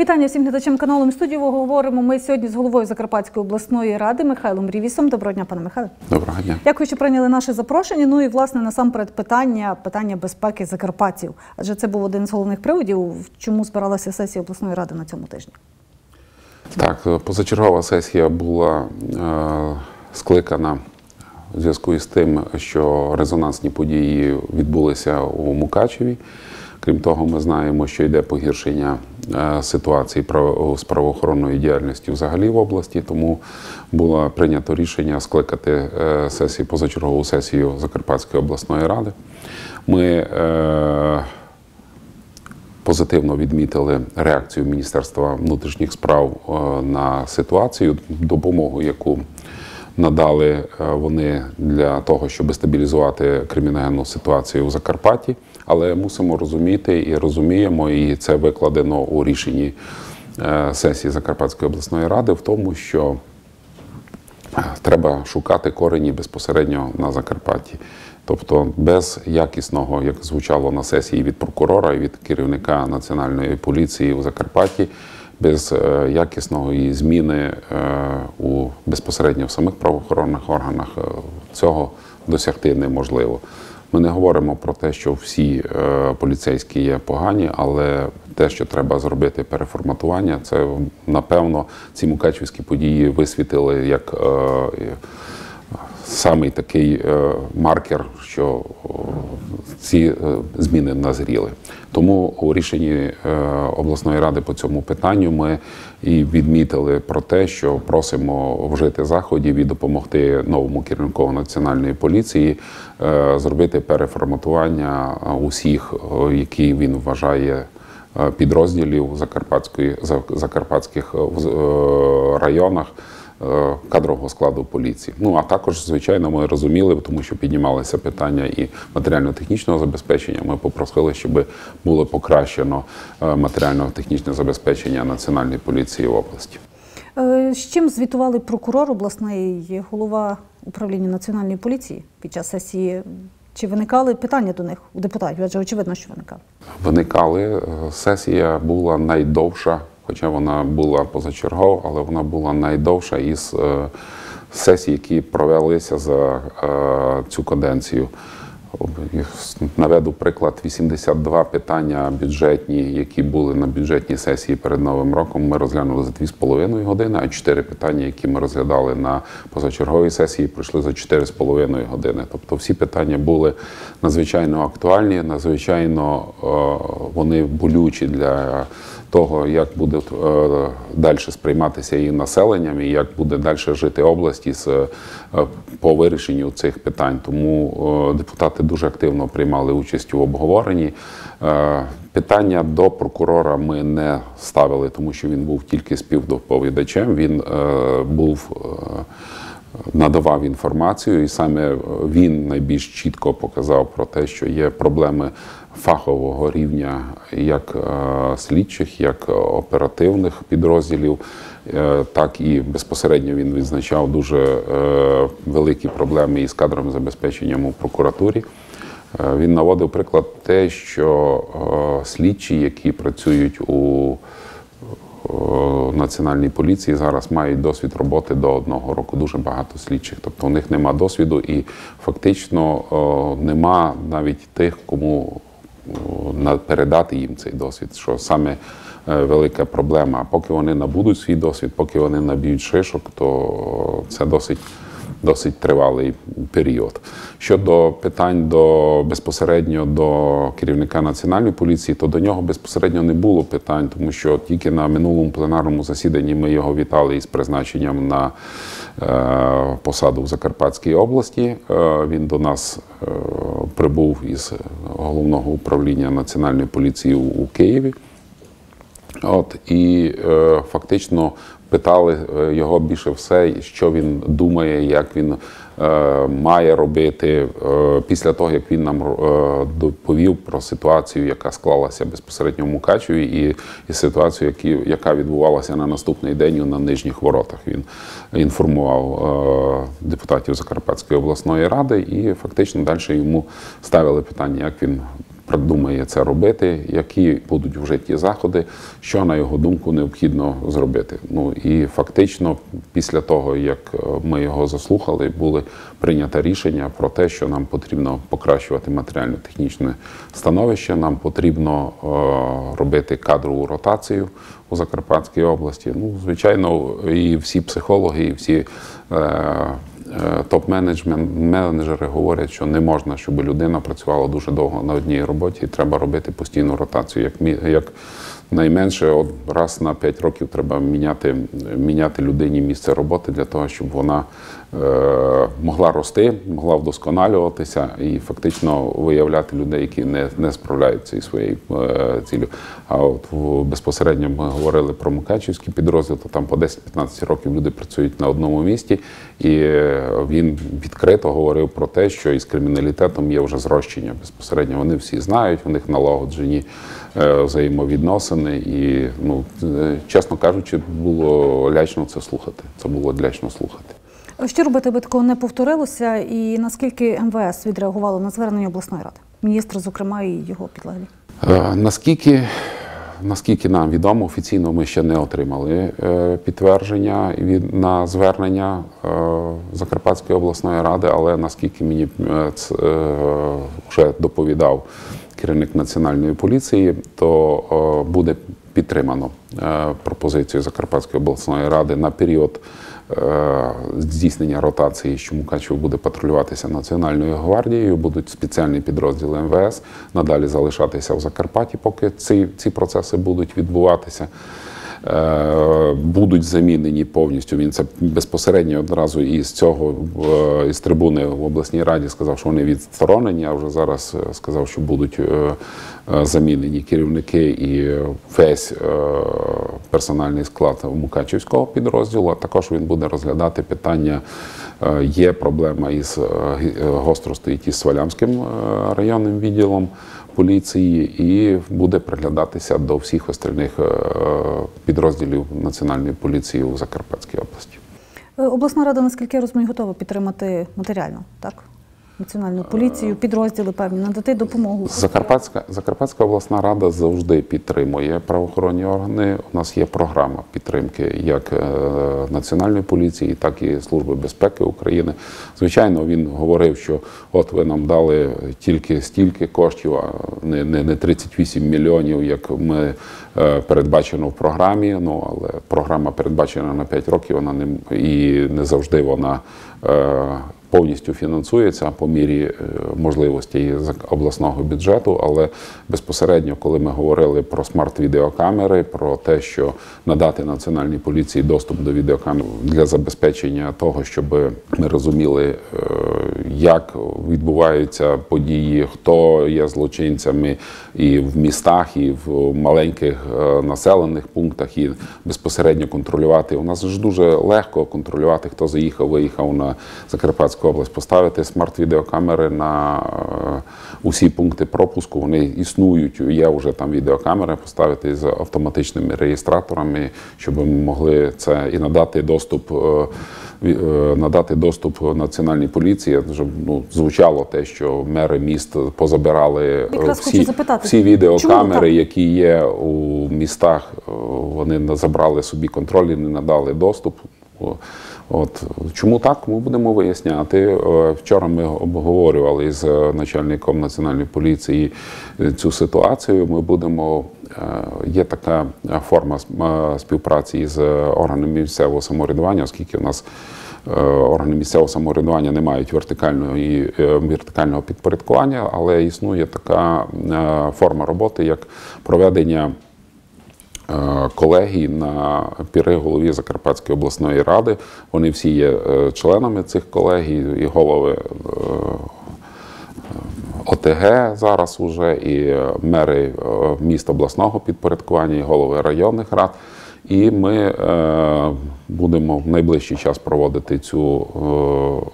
вітання всім глядачам каналу «Ми студію. Говоримо ми сьогодні з головою Закарпатської обласної ради Михайлом Рівісом. Доброго дня, пане Михайле. Доброго дня. Дякую, що прийняли наше запрошення. Ну і власне насамперед питання питання безпеки закарпатців. Адже це був один з головних приводів, чому збиралася сесія обласної ради на цьому тижні. Так, позачергова сесія була е, скликана в зв'язку із тим, що резонансні події відбулися у Мукачеві. Крім того, ми знаємо, що йде погіршення е, ситуації з правоохоронною діяльністю взагалі в області, тому було прийнято рішення скликати е, сесію позачергову сесію Закарпатської обласної ради. Ми е, позитивно відмітили реакцію Міністерства внутрішніх справ на ситуацію, допомогу, яку надали вони для того, щоб стабілізувати криміногенну ситуацію в Закарпатті. Але мусимо розуміти і розуміємо, і це викладено у рішенні е, сесії Закарпатської обласної ради в тому, що треба шукати корені безпосередньо на Закарпатті. Тобто без якісного, як звучало на сесії від прокурора і від керівника національної поліції у Закарпатті, без е, якісної зміни е, у безпосередньо в самих правоохоронних органах е, цього досягти неможливо. Ми не говоримо про те, що всі е, поліцейські є погані, але те, що треба зробити переформатування, це напевно ці мукачівські події висвітили як е, самий такий е, маркер, що ці зміни назріли. Тому у рішенні е, обласної ради по цьому питанню ми і відмітили про те, що просимо вжити заходів і допомогти новому керівнику національної поліції е, зробити переформатування е, усіх, які він вважає підрозділів Закарпатської закарпатських районах кадрового складу поліції. Ну а також, звичайно, ми розуміли, тому що піднімалися питання і матеріально-технічного забезпечення. Ми попросили, щоб було покращено е, матеріально-технічне забезпечення національної поліції в області. Е, З чим звітували прокурор обласний голова управління національної поліції під час сесії? Чи виникали питання до них у депутатів? Адже очевидно, що виникали. Виникали. Е, Сесія була найдовша, хоча вона була позачергова, але вона була найдовша із е, сесій, які провелися за е, цю каденцію. Наведу приклад 82 питання бюджетні, які були на бюджетній сесії перед Новим роком. Ми розглянули за 2,5 години, а 4 питання, які ми розглядали на позачерговій сесії, пройшли за 4,5 години. Тобто всі питання були надзвичайно актуальні, надзвичайно е, вони болючі для того, як буде е, далі сприйматися її населенням і як буде далі жити область із, е, по вирішенню цих питань. Тому е, депутати дуже активно приймали участь у обговоренні. Питання до прокурора ми не ставили, тому що він був тільки співдоповідачем. Він був. надавав інформацію, і саме він найбільш чітко показав про те, що є проблеми фахового рівня як е, слідчих, як оперативних підрозділів, е, так і безпосередньо він відзначав дуже е, великі проблеми із кадровим забезпеченням у прокуратурі. Він наводив приклад те, що слідчі, які працюють у національній поліції зараз мають досвід роботи до одного року. Дуже багато слідчих. Тобто у них нема досвіду і фактично нема навіть тих, кому передати їм цей досвід, що саме е, велика проблема. А поки вони набудуть свій досвід, поки вони наб'ють шишок, то це досить досить тривалий період. Щодо питань до безпосередньо до керівника національної поліції, то до нього безпосередньо не було питань, тому що тільки на минулому пленарному засіданні ми його вітали із призначенням на посаду в Закарпатській області. Е, він до нас е, прибув із головного управління національної поліції у Києві. От і е, фактично питали е, його більше все, що він думає, як він е, має робити е, після того, як він нам е, доповів про ситуацію, яка склалася безпосередньо в Мукачеві, і, і ситуацію, які, яка відбувалася на наступний день на нижніх воротах. Він інформував е, депутатів Закарпатської обласної ради, і фактично далі йому ставили питання, як він придумає це робити, які будуть вжиті заходи, що на його думку необхідно зробити. Ну і фактично, після того як е, ми його заслухали, були прийнято рішення про те, що нам потрібно покращувати матеріально-технічне становище. Нам потрібно е, робити кадрову ротацію у Закарпатській області. Ну, звичайно, і всі психологи, і всі. Е, Топ-менеджмент менеджери говорять, що не можна, щоб людина працювала дуже довго на одній роботі, і треба робити постійну ротацію. Як як найменше от раз на 5 років треба міняти, міняти людині місце роботи для того, щоб вона могла рости, могла вдосконалюватися і фактично виявляти людей, які не, не справляються із своєю е, ціллю. А от безпосередньо ми говорили про Мукачівський підрозділ, то там по 10-15 років люди працюють на одному місці, і е, він відкрито говорив про те, що із криміналітетом є вже зрощення безпосередньо. Вони всі знають, у них налагоджені е, взаємовідносини, і ну е, чесно кажучи, було лячно це слухати. Це було лячно слухати. Що робити, аби такого не повторилося, і наскільки МВС відреагувало на звернення обласної ради? Міністр, зокрема, і його підлеглі. Е, Наскільки, наскільки нам відомо, офіційно ми ще не отримали е, підтвердження від на звернення е, Закарпатської обласної ради, але наскільки мені вже доповідав керівник національної поліції, то буде підтримано пропозицію Закарпатської обласної ради на період здійснення ротації, що Мукачево буде патрулюватися Національною гвардією, будуть спеціальні підрозділи МВС надалі залишатися в Закарпатті, поки ці, ці процеси будуть відбуватися. Е, Будуть замінені повністю. Він це безпосередньо одразу із цього е, із трибуни в обласній раді сказав, що вони відсторонені. А вже зараз е, сказав, що будуть замінені керівники і весь персональний склад Мукачівського підрозділу. А також він буде розглядати питання. Є проблема із гостро стоїть із Свалямським районним відділом поліції і буде приглядатися до всіх остальних е, підрозділів національної поліції у Закарпатській області. Е, Обласна рада, наскільки я розумію, готова підтримати матеріально, так? Національну поліцію, підрозділи певні, надати допомогу. Закарпатська Закарпатська обласна рада завжди підтримує правоохоронні органи. У нас є програма підтримки як е, національної поліції, так і Служби безпеки України. Звичайно, він говорив, що от ви нам дали тільки стільки коштів, а не, не, не 38 мільйонів, як ми е, передбачено в програмі. Ну але програма передбачена на 5 років. Вона не і не завжди вона. Повністю фінансується по мірі е, можливостей з обласного бюджету. Але безпосередньо, коли ми говорили про смарт-відеокамери, про те, що надати національній поліції доступ до відеокамер для забезпечення того, щоб ми розуміли, е, як відбуваються події, хто є злочинцями і в містах, і в маленьких е, населених пунктах, і безпосередньо контролювати. У нас ж дуже легко контролювати, хто заїхав, виїхав на Закарпатську область, поставити смарт-відеокамери на е, усі пункти пропуску. Вони існують. Є вже там відеокамери, поставити з автоматичними реєстраторами, щоб ми могли це і надати доступ. е, е, Надати доступ національній поліції, щоб ну звучало те, що мери міст позабирали всі, всі відеокамери, які є у містах, вони забрали собі контроль і не надали доступ. От чому так? Ми будемо виясняти. Е, Вчора ми обговорювали з е, начальником національної поліції е, цю ситуацію. Ми будемо є така форма співпраці з органами місцевого самоврядування, оскільки у нас органи місцевого самоврядування не мають вертикальної е, вертикального підпорядкування, але існує така форма роботи, як проведення колегій на піри голові Закарпатської обласної ради. Вони всі є е, членами цих колегій і голови. е, ОТГ зараз уже і е, мери е, міст обласного підпорядкування, і голови районних рад. І ми е, будемо в найближчий час проводити цю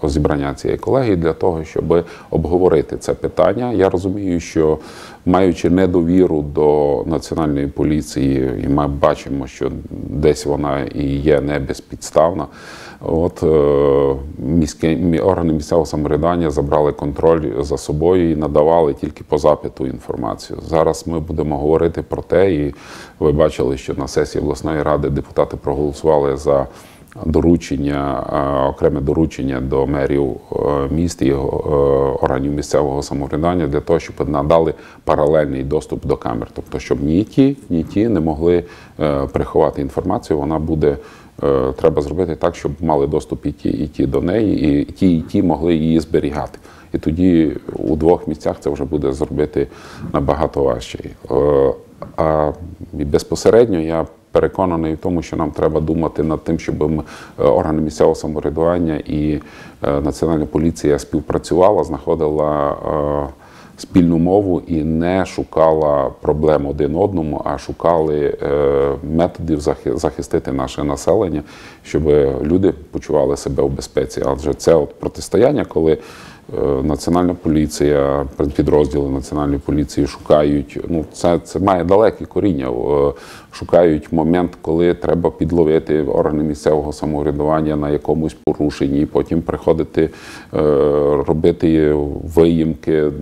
е, зібрання цієї колегії для того, щоб обговорити це питання. Я розумію, що маючи недовіру до національної поліції, і ми бачимо, що десь вона і є не безпідставна. От е, міське мі- органи місцевого самоврядування забрали контроль за собою і надавали тільки по запиту інформацію. Зараз ми будемо говорити про те, і ви бачили, що на сесії обласної ради депутати проголосували за доручення, е, окреме доручення до мерів е, міст і органів місцевого самоврядування для того, щоб надали паралельний доступ до камер, тобто щоб ні ті, ні ті не могли приховати інформацію. Вона буде треба зробити так, щоб мали доступ і ті, і ті до неї, і ті, і ті могли її зберігати. І тоді у двох місцях це вже буде зробити набагато важче. Е, А безпосередньо я переконаний в тому, що нам треба думати над тим, щоб е, органи місцевого самоврядування і е, Національна поліція співпрацювала, знаходила е, спільну мову і не шукала проблем один одному, а шукали е, методів захи- захистити наше населення, щоб люди почували себе в безпеці. Адже це от протистояння, коли Національна поліція, підрозділи Національної поліції шукають. Ну, це, це має далекі коріння. е, Шукають момент, коли треба підловити органи місцевого самоврядування на якомусь порушенні, і потім приходити е, робити виїмки е,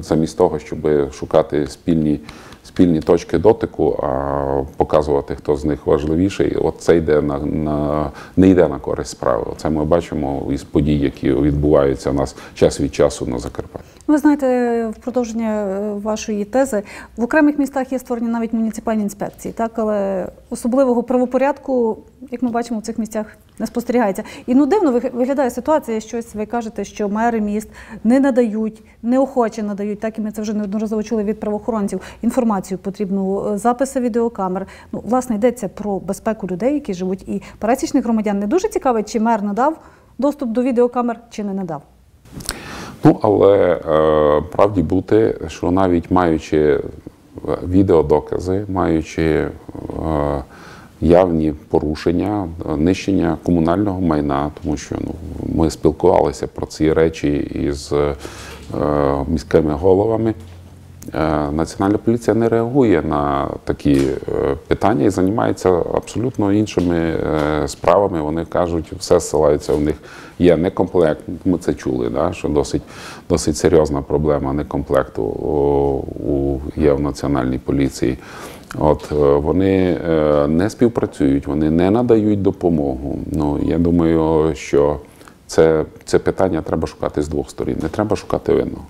замість того, щоб шукати спільні. Спільні точки дотику, а показувати, хто з них важливіший. От це йде на, на не йде на користь справи. Це ми бачимо із подій, які відбуваються у нас час від часу на Закарпатті. Ви знаєте, в продовження е, вашої тези в окремих містах є створені навіть муніципальні інспекції, так але особливого правопорядку, як ми бачимо, в цих місцях не спостерігається. І ну дивно виглядає ситуація. Щось ви кажете, що мери міст не надають, неохоче надають. Так і ми це вже неодноразово чули від правоохоронців. Інформацію потрібну, е, записи відеокамер. Ну, власне, йдеться про безпеку людей, які живуть, і пересічних громадян не дуже цікавить, чи мер надав доступ до відеокамер, чи не надав. Ну, але е, правді бути, що навіть маючи е, відеодокази, маючи е, явні порушення, нищення комунального майна, тому що ну, ми спілкувалися про ці речі із міськими головами. Е, Національна поліція не реагує на такі е, питання і займається абсолютно іншими е, справами. Вони кажуть, все ссилаються в них є некомплект. Ми це чули, да, що досить, досить серйозна проблема некомплекту у, є в національній поліції. От вони не співпрацюють, вони не надають допомогу. Ну я думаю, що це, це питання треба шукати з двох сторін. Не треба шукати винного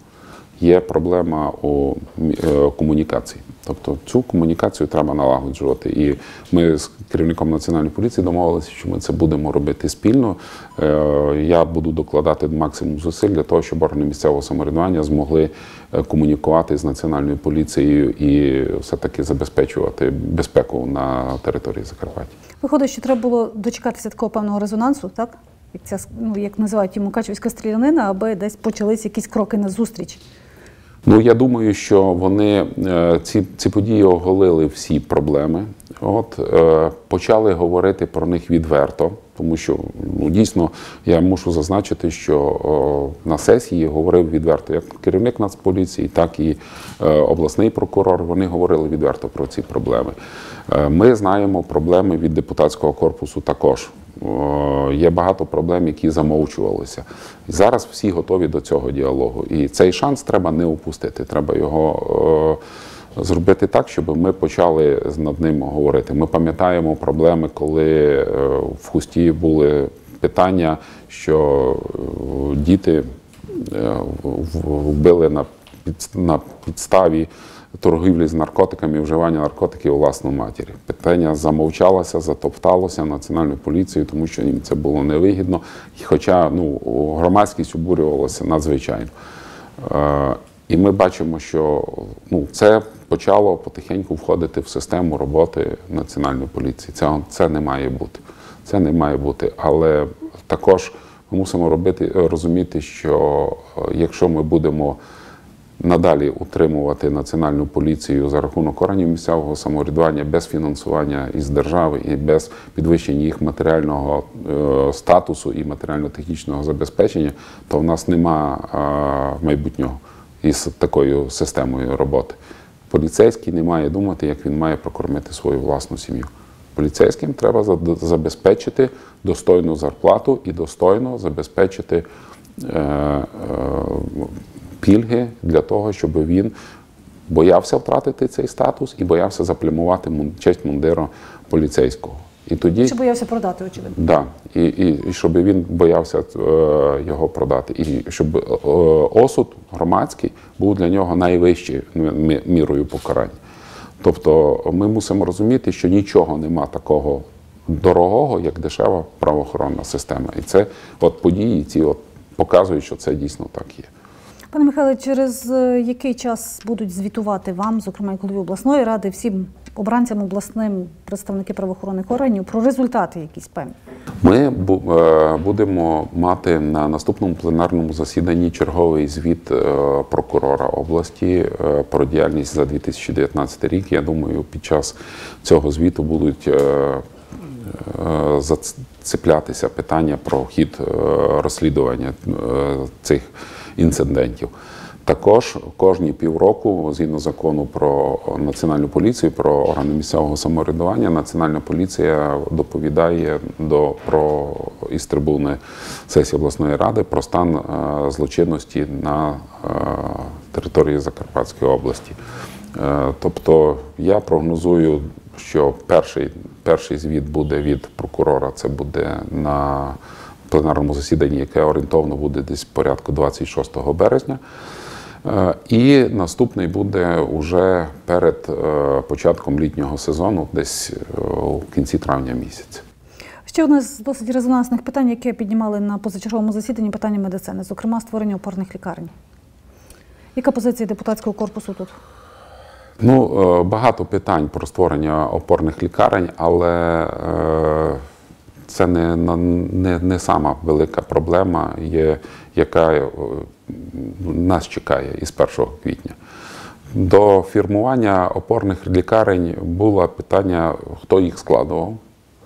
є проблема у е, комунікації. Тобто цю комунікацію треба налагоджувати. І ми з керівником національної поліції домовилися, що ми це будемо робити спільно. Е, Я буду докладати максимум зусиль для того, щоб органи місцевого самоврядування змогли е, комунікувати з національною поліцією і все-таки забезпечувати безпеку на території Закарпаття. Виходить, що треба було дочекатися такого певного резонансу, так? Як ця ну, як називають йому стрілянина, аби десь почались якісь кроки на зустріч. Ну я думаю, що вони е, ці, ці події оголили всі проблеми. От е, почали говорити про них відверто, тому що ну дійсно я мушу зазначити, що на сесії говорив відверто як керівник Нацполіції, так і е, обласний прокурор. Вони говорили відверто про ці проблеми. Е, ми знаємо проблеми від депутатського корпусу також. Є багато проблем, які замовчувалися. Зараз всі готові до цього діалогу. І цей шанс треба не упустити. Треба його е, зробити так, щоб ми почали над ним говорити. Ми пам'ятаємо проблеми, коли е, в хусті були питання, що е, діти е, вбили на підс- на підставі торгівлі з наркотиками і вживання наркотиків у власну матір. Питання замовчалося, затопталося національною поліцією, тому що їм це було невигідно. І Хоча ну, громадськість обурювалася надзвичайно. Е, І ми бачимо, що ну, це почало потихеньку входити в систему роботи національної поліції. Це, це не має бути. Це не має бути. Але також ми мусимо робити, розуміти, що е, якщо ми будемо надалі утримувати національну поліцію за рахунок органів місцевого самоврядування без фінансування із держави і без підвищення їх матеріального е, статусу і матеріально-технічного забезпечення, то в нас нема е, майбутнього із такою системою роботи. Поліцейський не має думати, як він має прокормити свою власну сім'ю. Поліцейським треба забезпечити достойну зарплату і достойно забезпечити е, е, пільги для того, щоб він боявся втратити цей статус і боявся заплямувати честь мундира поліцейського. І тоді Чи боявся продати, очевидно. Да, і, і, і щоб він боявся е, його продати, і щоб е, осуд громадський був для нього найвищою мірою покарання. Тобто ми мусимо розуміти, що нічого нема такого дорогого, як дешева правоохоронна система. І це от події ці от показують, що це дійсно так є. Пане Михайле, через е, який час будуть звітувати вам, зокрема і голові обласної ради, всім обранцям обласним представники правоохоронних органів про результати якісь певні? Ми е, будемо мати на наступному пленарному засіданні черговий звіт е, прокурора області про діяльність за 2019 рік. Я думаю, під час цього звіту будуть зацеплятися питання про хід розслідування цих інцидентів. Також кожні півроку, згідно закону про національну поліцію, про органи місцевого самоврядування, національна поліція доповідає до про із трибуни сесії обласної ради про стан е, злочинності на е, території Закарпатської області. Е, Тобто я прогнозую, що перший, перший звіт буде від прокурора, це буде на пленарному засіданні, яке орієнтовно буде десь порядку 26 березня. Е, І наступний буде уже перед е, початком літнього сезону, десь е, у кінці травня місяця. Ще одне з досить резонансних питань, яке піднімали на позачерговому засіданні питання медицини, зокрема створення опорних лікарень. Яка позиція депутатського корпусу тут? Ну, багато питань про створення опорних лікарень, але це не, не, не сама велика проблема, є, яка е, нас чекає із 1 квітня. До фірмування опорних лікарень було питання, хто їх складував,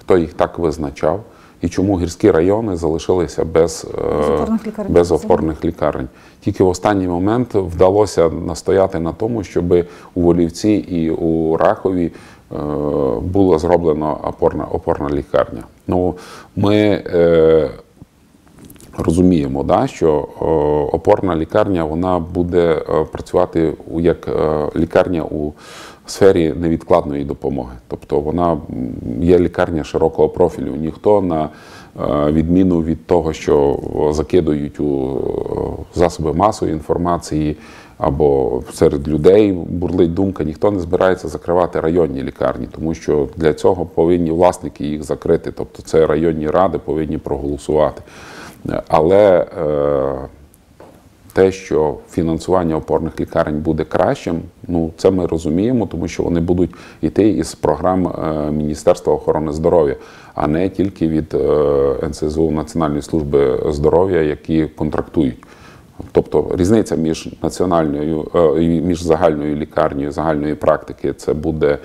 хто їх так визначав, і чому гірські райони залишилися без, е, Без опорних лікарень. без опорних лікарень. Тільки в останній момент вдалося настояти на тому, щоб у Волівці і у Рахові була зроблена опорна, опорна лікарня. Ну, ми е, розуміємо, да, що е, опорна лікарня вона буде е, працювати як е, лікарня у сфері невідкладної допомоги. Тобто вона є лікарня широкого профілю. Ніхто на е, відміну від того, що закидують у е, засоби масової інформації або серед людей бурлить думка, ніхто не збирається закривати районні лікарні, тому що для цього повинні власники їх закрити. Тобто це районні ради повинні проголосувати. Але е, те, що фінансування опорних лікарень буде кращим, ну це ми розуміємо, тому що вони будуть йти із програм е, Міністерства охорони здоров'я, а не тільки від е, НСЗУ Національної служби здоров'я, які контрактують. Тобто різниця між національною е, між загальною лікарнею, загальної практики, це буде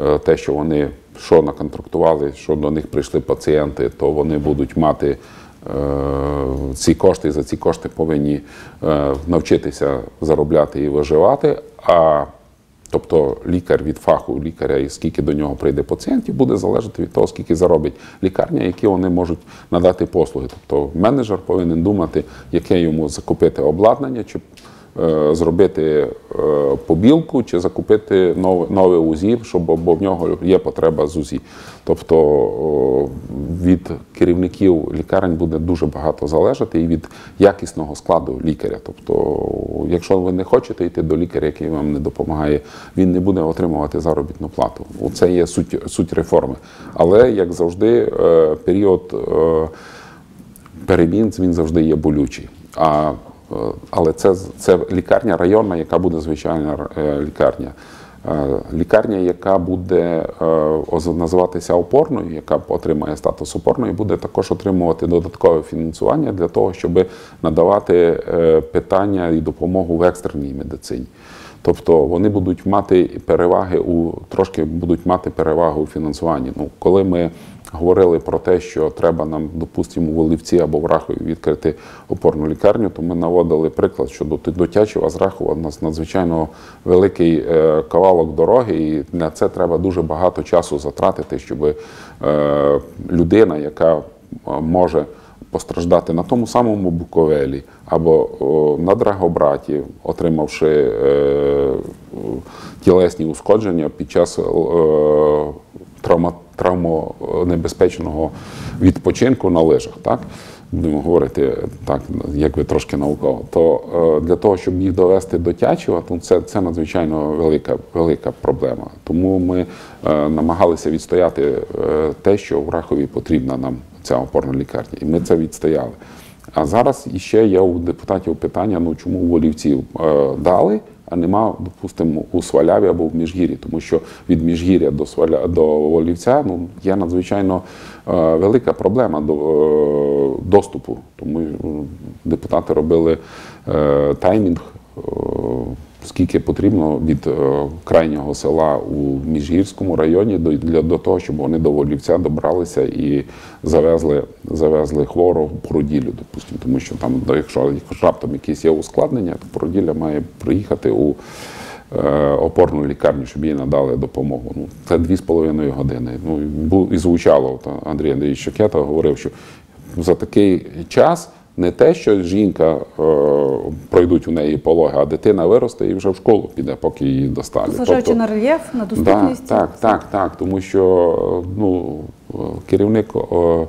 е, те, що вони що наконтрактували, що до них прийшли пацієнти, то вони будуть мати е, ці кошти, і за ці кошти повинні навчитися заробляти і виживати. А Тобто лікар від фаху лікаря і скільки до нього прийде пацієнтів, буде залежати від того, скільки заробить лікарня, які вони можуть надати послуги. Тобто менеджер повинен думати, яке йому закупити обладнання, чи зробити е, побілку, чи закупити нове, УЗІ, бо в нього є потреба з УЗІ. Тобто від керівників лікарень буде дуже багато залежати і від якісного складу лікаря. Тобто, якщо ви не хочете йти до лікаря, який вам не допомагає, він не буде отримувати заробітну плату. Це є суть, суть реформи. Але як завжди, е, період. е, перемін він завжди є болючий. А, е, але це, це лікарня районна, яка буде звичайна е, лікарня. Е, Лікарня, яка буде е, називатися опорною, яка отримає статус опорної, буде також отримувати додаткове фінансування для того, щоб надавати е, питання і допомогу в екстреній медицині. Тобто вони будуть мати переваги у трошки будуть мати перевагу у фінансуванні. Ну, коли ми говорили про те, що треба нам, допустимо, у Волівці або в Рахові відкрити опорну лікарню, то ми наводили приклад, що до Тячева з Рахова. У нас надзвичайно великий е, кавалок дороги, і на це треба дуже багато часу затратити, щоб е, людина, яка е, може постраждати на тому самому Буковелі або на Драгобраті, отримавши тілесні ушкодження під час е, травма, травмонебезпечного відпочинку на лижах, так? Будемо говорити так, як ви трошки науково, то е, для того, щоб їх довести до Тячева, то це, це надзвичайно велика, велика проблема. Тому ми е, намагалися відстояти е, те, що в Рахові потрібна нам ця опорна лікарня, і ми це відстояли. А зараз іще є у депутатів питання: ну чому Волівців дали, а нема, допустимо, у Сваляві або в Міжгір'ї, тому що від Міжгір'я до Сваля до Волівця ну є надзвичайно е, велика проблема до е, доступу. Тому депутати робили е, таймінг. Скільки потрібно від е, крайнього села у Міжгірському районі до, для, до того, щоб вони до Волівця добралися і завезли, завезли хворого в породіллю, допустимо. Тому що там, якщо раптом якісь є ускладнення, то породілля має приїхати у е, опорну лікарню, щоб їй надали допомогу. Ну, це дві з половиною години. Ну, і звучало, Андрій Андрійович Шакета говорив, що за такий час не те, що жінка е, пройдуть у неї пологи, а дитина виросте і вже в школу піде, поки її достали. Зважаючи на рельєф, на Да, доступність. так, так, так. Тому що ну, керівник е,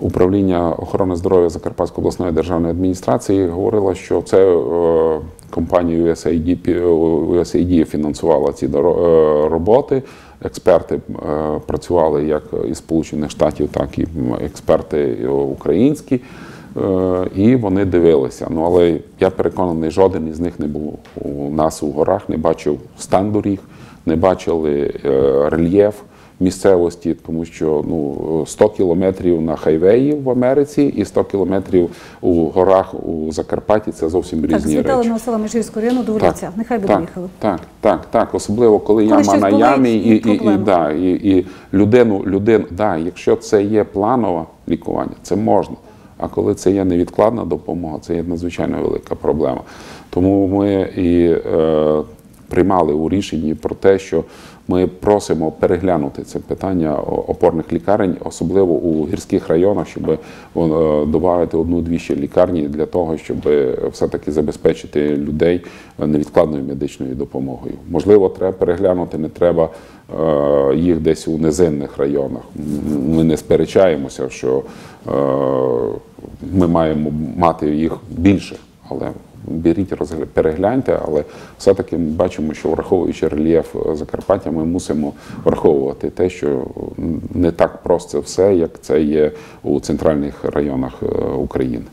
управління охорони здоров'я Закарпатської обласної державної адміністрації говорила, що це е, компанія USAID, USAID фінансувала ці е, роботи. Експерти е, працювали як із Сполучених Штатів, так і експерти українські. Е, І вони дивилися. Ну але я переконаний, жоден із них не був у нас у горах, не бачив стан доріг, не бачили е, рельєф місцевості, тому що ну 100 кілометрів на хайвеї в Америці і 100 кілометрів у горах у Закарпатті це зовсім Так, різні звітали речі. на села Міжгірського району до Волівця. Нехай би так, доїхали. Так, так, так. Особливо коли, Коли яма на ямі, і, і, і, проблема. да, і, і людину, людину, да, якщо це є планове лікування, це можна. А коли це є невідкладна допомога, це є надзвичайно велика проблема. Тому ми і е, приймали у рішенні про те, що ми просимо переглянути це питання опорних лікарень, особливо у гірських районах, щоб е, додати одну-дві ще лікарні для того, щоб все-таки забезпечити людей невідкладною медичною допомогою. Можливо, треба переглянути, не треба е, їх десь у низинних районах. Ми не сперечаємося, що е, ми маємо мати їх більше, але беріть, розгля- перегляньте, але все-таки ми бачимо, що враховуючи рельєф е, Закарпаття, ми мусимо враховувати те, що не так просто все, як це є у центральних районах е, України.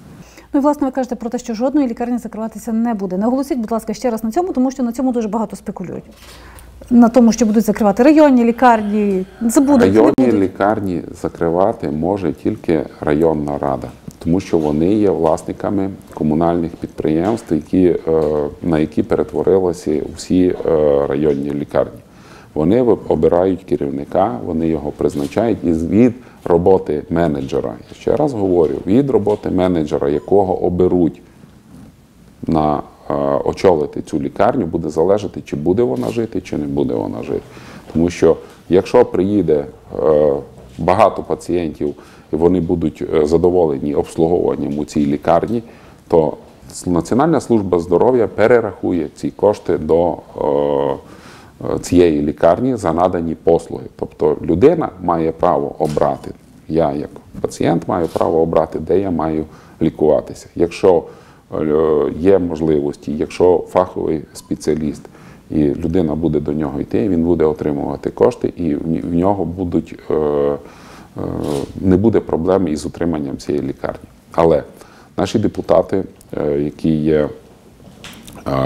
Ну і власне ви кажете про те, що жодної лікарні закриватися не буде. Наголосіть, будь ласка, ще раз на цьому, тому що на цьому дуже багато спекулюють. На тому, що будуть закривати районні лікарні, забудуть, Районні лікарні закривати може тільки районна рада, тому що вони є власниками комунальних підприємств, які, е, на які перетворилися всі е, районні лікарні. Вони обирають керівника, вони його призначають і від роботи менеджера. Я ще раз говорю, від роботи менеджера, якого оберуть на е, очолити цю лікарню, буде залежати, чи буде вона жити, чи не буде вона жити. Тому що якщо приїде багато пацієнтів і вони будуть е, задоволені обслуговуванням у цій лікарні, то Національна служба здоров'я перерахує ці кошти до е, е, цієї лікарні за надані послуги. Тобто людина має право обрати. Я, як пацієнт, маю право обрати, де я маю лікуватися. Якщо є можливості, якщо фаховий спеціаліст і людина буде до нього йти, він буде отримувати кошти, і в нього будуть е, е, не буде проблем із утриманням цієї лікарні. Але наші депутати, е, які є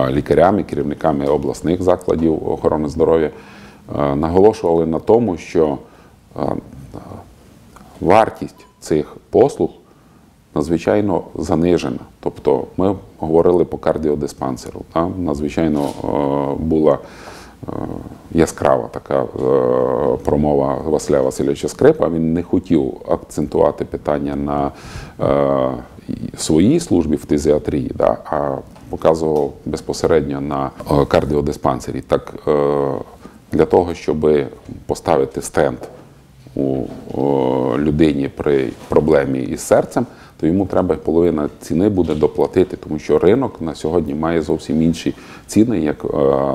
лікарями, керівниками обласних закладів охорони здоров'я наголошували на тому, що вартість цих послуг надзвичайно занижена. Тобто ми говорили по кардіодиспансеру. Там надзвичайно е, була е, яскрава така е, промова Василя Васильовича Скрипа. Він не хотів акцентувати питання на своїй службі в фтизіатрії, да, а показував безпосередньо на кардіодиспансері. Так для того, щоб поставити стенд у людині при проблемі із серцем, то йому треба половина ціни буде доплатити, тому що ринок на сьогодні має зовсім інші ціни, як е,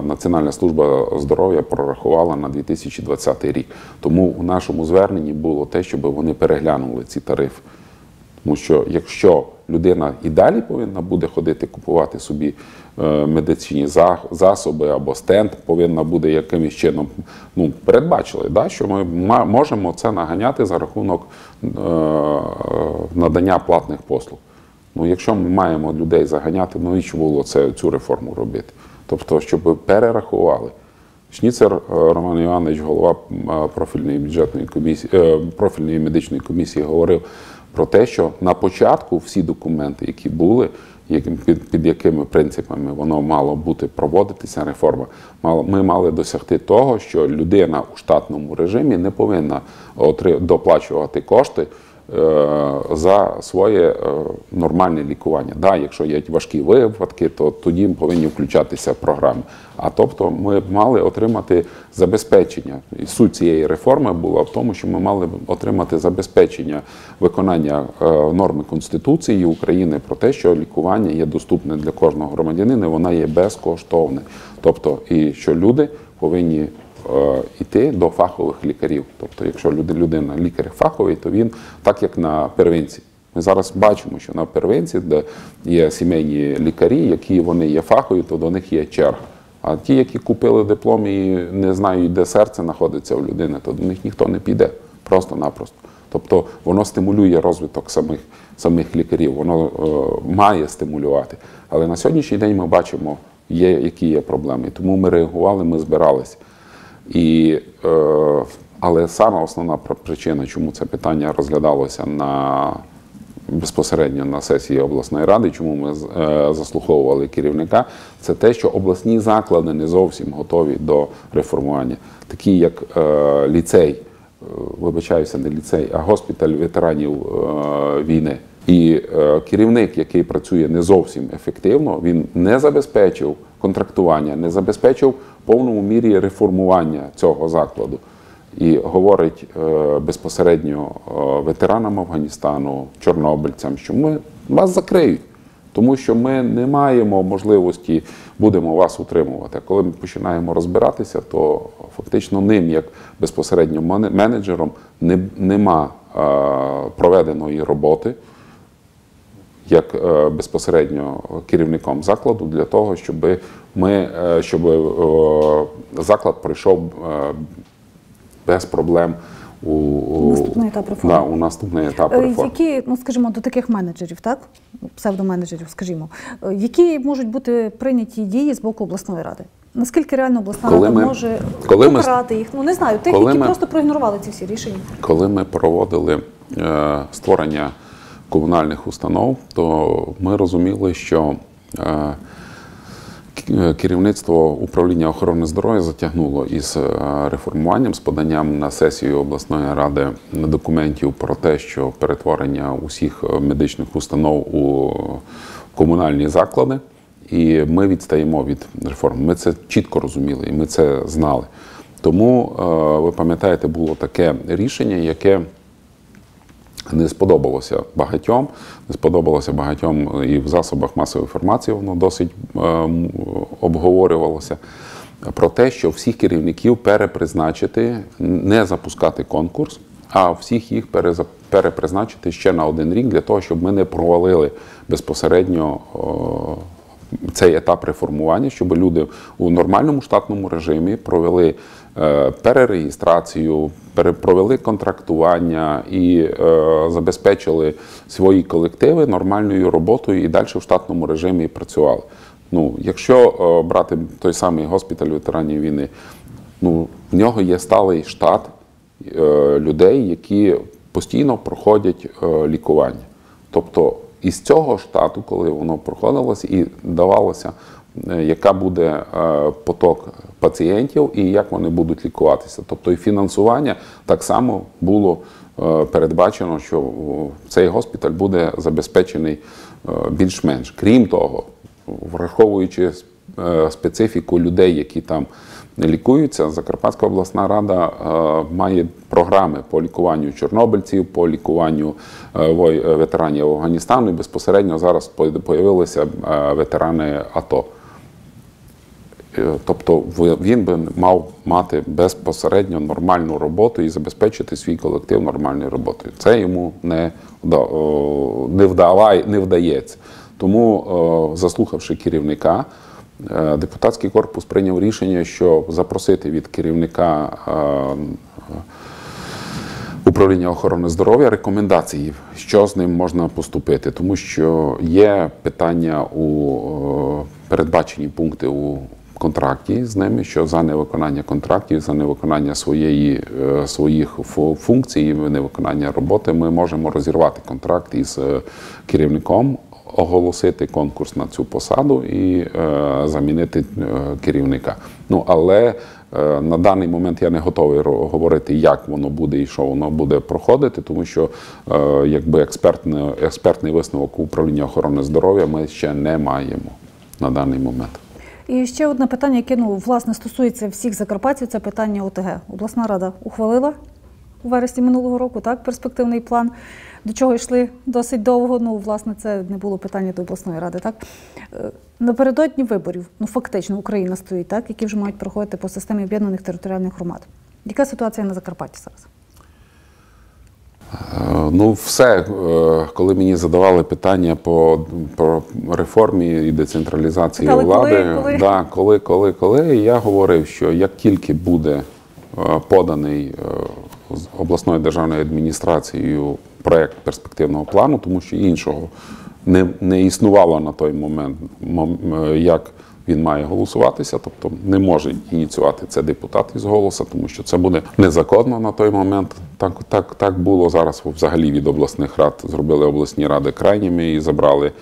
Національна служба здоров'я прорахувала на 2020 рік. Тому у нашому зверненні було те, щоб вони переглянули ці тарифи. Тому що якщо людина і далі повинна буде ходити купувати собі е, медичні засоби або стенд, повинна буде якимось чином ну, передбачили, да, що ми можемо це наганяти за рахунок е, надання платних послуг. Ну, якщо ми маємо людей заганяти, ну і чому було це, цю реформу робити? Тобто, щоб перерахували. Шніцер е, Роман Іванович, голова профільної бюджетної комісії, профільної медичної комісії, говорив про те, що на початку всі документи, які були, яким- під, під якими принципами воно мало бути проводитися, реформа, мало, ми мали досягти того, що людина у штатному режимі не повинна доплачувати кошти за своє е, нормальне лікування. Да, якщо є важкі випадки, то тоді повинні включатися програми. А тобто ми мали отримати забезпечення. І суть цієї реформи була в тому, що ми мали б отримати забезпечення виконання е, норми Конституції України про те, що лікування є доступне для кожного громадянина, воно є безкоштовне. Тобто, і що люди повинні е, йти до фахових лікарів. Тобто, якщо людина лікар фаховий, то він так як на первинці. Ми зараз бачимо, що на первинці, де є сімейні лікарі, які вони є фахові, то до них є черга. А ті, які купили диплом і не знають, де серце знаходиться у людини, то до них ніхто не піде просто-напросто. Тобто воно стимулює розвиток самих, самих лікарів, воно е, має стимулювати. Але на сьогоднішній день ми бачимо, є, які є проблеми. Тому ми реагували, ми збиралися. І, е, але саме основна пр- причина, чому це питання розглядалося на безпосередньо на сесії обласної ради, чому ми е, заслуховували керівника, це те, що обласні заклади не зовсім готові до реформування, такі як е, ліцей, е, вибачаюся, не ліцей, а госпіталь ветеранів е, війни. І е, керівник, який працює не зовсім ефективно, він не забезпечив контрактування, не забезпечив повному мірі реформування цього закладу. І говорить е, безпосередньо е, ветеранам Афганістану, чорнобильцям, що ми вас закриють, тому що ми не маємо можливості будемо вас утримувати. Коли ми починаємо розбиратися, то фактично ним, як безпосередньо менеджером, не, нема е, проведеної роботи як безпосередньо керівником закладу для того, щоб ми е, щоб е, заклад пройшов е, без проблем у, Наступний етап реформи. Да, у наступний етап реформи. Які, ну скажімо, до таких менеджерів, так псевдоменеджерів, скажімо, які можуть бути прийняті дії з боку обласної ради? Наскільки реально обласна Коли рада ми- може коли ми- покарати їх? Ну не знаю, тих, які ми- просто проігнорували ці всі рішення. Коли ми проводили е, створення комунальних установ, то ми розуміли, що е, керівництво управління охорони здоров'я затягнуло із е, реформуванням, з поданням на сесію обласної ради документів про те, що перетворення усіх е, медичних установ у комунальні заклади. І ми відстаємо від реформи. Ми це чітко розуміли і ми це знали. Тому, е, ви пам'ятаєте, було таке рішення, яке не сподобалося багатьом, не сподобалося багатьом і в засобах масової інформації воно досить е, обговорювалося. Про те, що всіх керівників перепризначити, не запускати конкурс, а всіх їх перепризначити ще на один рік для того, щоб ми не провалили безпосередньо о, цей етап реформування, щоб люди у нормальному штатному режимі провели е, перереєстрацію, пере- провели контрактування і е, забезпечили свої колективи нормальною роботою і далі в штатному режимі працювали. Ну, якщо е, брати той самий госпіталь ветеранів війни, ну, в нього є сталий штат е, людей, які постійно проходять е, лікування. Тобто із цього штату, коли воно проходилося і давалося, е, яка буде е, поток пацієнтів і як вони будуть лікуватися. Тобто і фінансування так само було е, передбачено, що цей госпіталь буде забезпечений е, більш-менш. Крім того, враховуючи е, специфіку людей, які там лікуються, Закарпатська обласна рада е, має програми по лікуванню чорнобильців, по лікуванню е, е, ветеранів Афганістану. І безпосередньо зараз появилися е, ветерани АТО. Е, Тобто він би мав мати безпосередньо нормальну роботу і забезпечити свій колектив нормальною роботою. Це йому не, не, вдавай, не вдається. Тому, заслухавши керівника, е, депутатський корпус прийняв рішення, що запросити від керівника е, управління охорони здоров'я рекомендації, що з ним можна поступити, тому що є питання у е, передбачені пункти у контракті з ними, що за невиконання контрактів, за невиконання своєї, е, своїх функцій, невиконання роботи, ми можемо розірвати контракт із е, керівником. Оголосити конкурс на цю посаду і е, замінити е, керівника. Ну але е, на даний момент я не готовий говорити, як воно буде і що воно буде проходити, тому що е, якби експертне, експертний висновок управління охорони здоров'я ми ще не маємо на даний момент. І ще одне питання, яке ну, власне стосується всіх закарпатців, це питання ОТГ. Обласна рада ухвалила у вересні минулого року так, перспективний план, до чого йшли досить довго. Ну, власне, це не було питання до обласної ради. Так? Е, Напередодні виборів, ну фактично Україна стоїть, так, які вже мають проходити по системі об'єднаних територіальних громад. Яка ситуація на Закарпатті зараз? Е, Ну, все, е, коли мені задавали питання по, по реформі і децентралізації Питали, влади, коли? Да, коли, коли, коли, я говорив, що як тільки буде е, поданий обласною державною адміністрацією проект перспективного плану, тому що іншого не, не існувало на той момент, як він має голосуватися, тобто не може ініціювати це депутат із голосу, тому що це буде незаконно на той момент. Так, так, так було зараз. Взагалі від обласних рад зробили обласні ради крайніми і забрали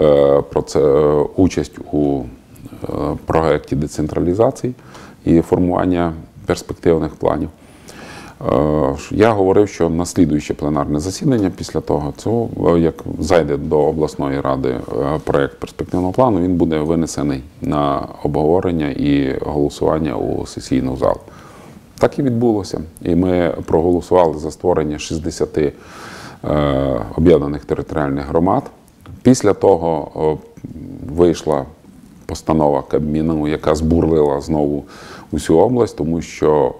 е, про це е, участь у е, проєкті децентралізації і формування перспективних планів. Е, Я говорив, що на слідуюче пленарне засідання після того, цього, е, як зайде до обласної ради е, проект перспективного плану, він буде винесений на обговорення і голосування у сесійну залу. Так і відбулося. І ми проголосували за створення 60 е, об'єднаних територіальних громад. Після того вийшла постанова Кабміну, яка збурлила знову усю область, тому що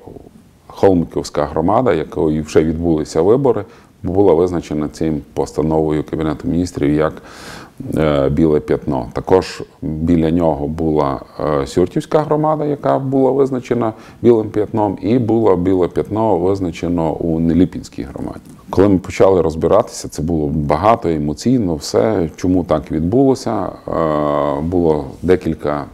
Холмиківська громада, якою вже відбулися вибори, була визначена цим постановою Кабінету міністрів як е, біле п'ятно. Також біля нього була е, Сюртівська громада, яка була визначена білим п'ятном, і було біле п'ятно визначено у Неліпінській громаді. Коли ми почали розбиратися, це було багато емоційно, все чому так відбулося. Е, Було декілька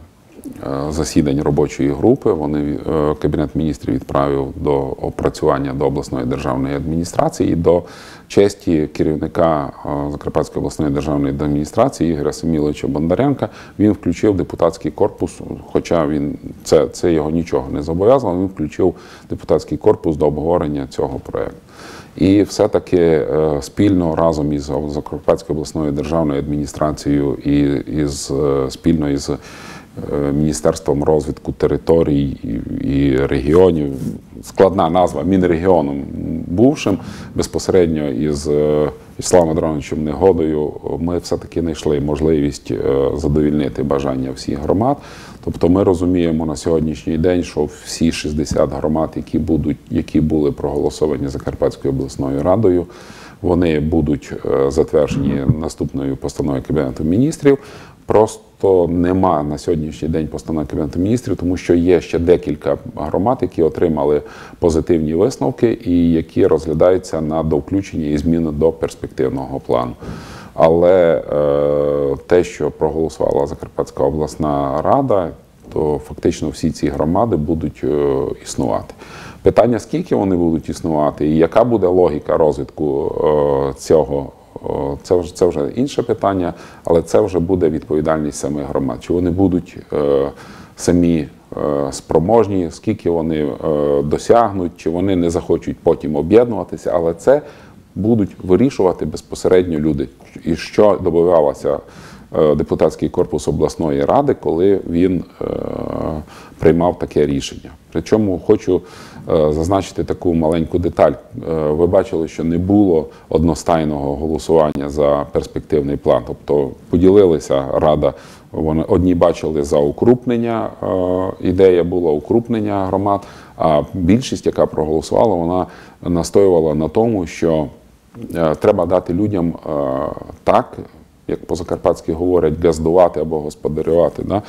засідань робочої групи. Вони е, кабінет міністрів відправив до опрацювання до обласної державної адміністрації і до честі керівника е, Закарпатської обласної державної адміністрації Ігоря Саміловича Бондаренка. Він включив депутатський корпус, хоча він це, це його нічого не зобов'язало. Він включив депутатський корпус до обговорення цього проекту. І все-таки е, спільно разом із Закарпатською обласною державною адміністрацією і із е, спільно із е, Міністерством розвитку територій і, регіонів. Складна назва Мінрегіоном бувшим безпосередньо із е, Вячеславом Адроновичем Негодою. Ми все-таки знайшли можливість е, задовільнити бажання всіх громад. Тобто ми розуміємо на сьогоднішній день, що всі 60 громад, які будуть, які були проголосовані Закарпатською обласною радою, вони будуть е, затверджені наступною постановою Кабінету міністрів. Просто нема на сьогоднішній день постанови Кабінету міністрів, тому що є ще декілька громад, які отримали позитивні висновки і які розглядаються на довключення і зміни до перспективного плану. Але е, те, що проголосувала Закарпатська обласна рада, то фактично всі ці громади будуть е, існувати. Питання, скільки вони будуть існувати, і яка буде логіка розвитку е, цього, це вже, це вже інше питання, але це вже буде відповідальність самих громад. Чи вони будуть е, самі е, спроможні, скільки вони е, досягнуть, чи вони не захочуть потім об'єднуватися, але це будуть вирішувати безпосередньо люди. І що додавалося е, депутатський корпус обласної ради, коли він е, приймав таке рішення. Причому хочу е, зазначити таку маленьку деталь. Е, Ви бачили, що не було одностайного голосування за перспективний план. Тобто поділилися рада. Вони одні бачили за укрупнення. е, Ідея була укрупнення громад. А більшість, яка проголосувала, вона настоювала на тому, що треба дати людям так, як по-закарпатськи говорять, газдувати або господарювати, да?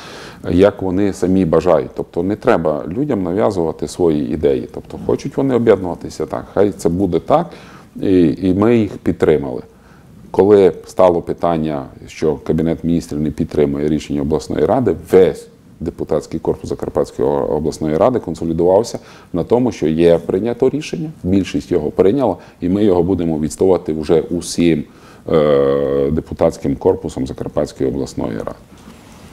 як вони самі бажають. Тобто не треба людям нав'язувати свої ідеї. Тобто хочуть вони об'єднуватися так, хай це буде так, і, і ми їх підтримали. Коли стало питання, що Кабінет міністрів не підтримує рішення обласної ради, весь депутатський корпус Закарпатської обласної ради консолідувався на тому, що є прийнято рішення, більшість його прийняла, і ми його будемо відстоювати вже усім депутатським корпусом Закарпатської обласної ради.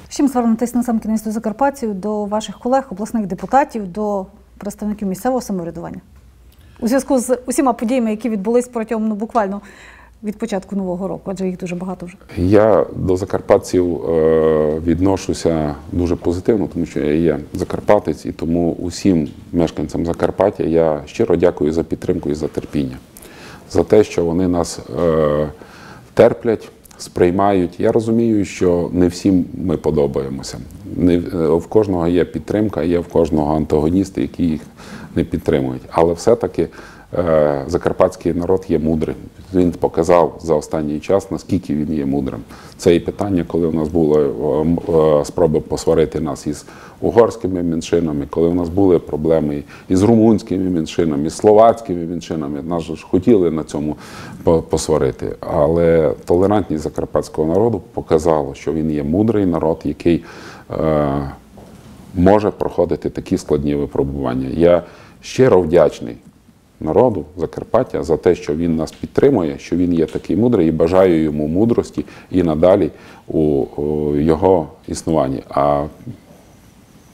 Чим звернутися на сам кінець до закарпатців, до ваших колег, обласних депутатів, до представників місцевого самоврядування? У зв'язку з усіма подіями, які відбулись протягом ну, буквально від початку нового року, адже їх дуже багато вже. Я до закарпатців е, відношуся дуже позитивно, тому що я є закарпатець, і тому усім мешканцям Закарпаття я щиро дякую за підтримку і за терпіння, за те, що вони нас е, терплять, сприймають. Я розумію, що не всім ми подобаємося. Не, е, в кожного є підтримка, є в кожного антагоністи, які їх не підтримують. Але все-таки е, закарпатський народ є мудрим. Він показав за останній час, наскільки він є мудрим. Це і питання, коли у нас були е, е, спроби посварити нас із угорськими меншинами, коли у нас були проблеми із румунськими меншинами, із словацькими меншинами. Нас ж хотіли на цьому посварити. Але толерантність закарпатського народу показала, що він є мудрий народ, який може проходити такі складні випробування. Я щиро вдячний народу Закарпаття за те, що він нас підтримує, що він є такий мудрий і бажаю йому мудрості і надалі у, його існуванні. А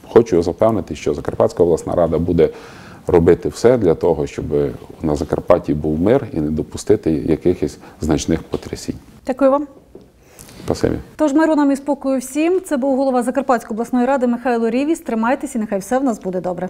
хочу запевнити, що Закарпатська обласна рада буде робити все для того, щоб на Закарпатті був мир і не допустити якихось значних потрясінь. Дякую вам. Спасибі. Тож миру нам і спокою всім. Це був голова Закарпатської обласної ради Михайло Рівіс. Тримайтеся, і нехай все в нас буде добре.